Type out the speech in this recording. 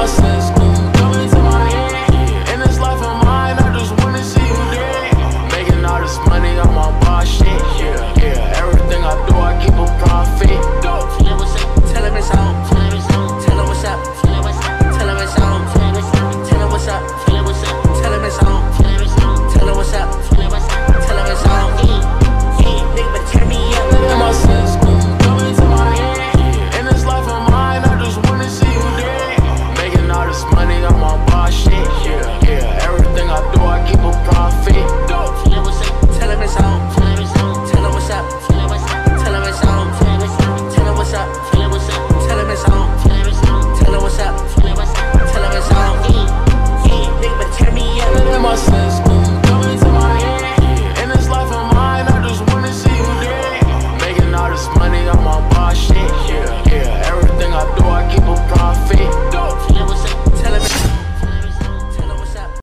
myself.